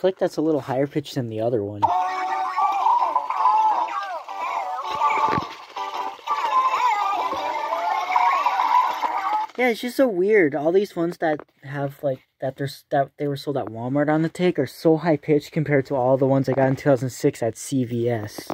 feel like that's a little higher pitched than the other one. Yeah, it's just so weird. All these ones that have like that they're that they were sold at Walmart on the take are so high pitched compared to all the ones I got in 2006 at CVS.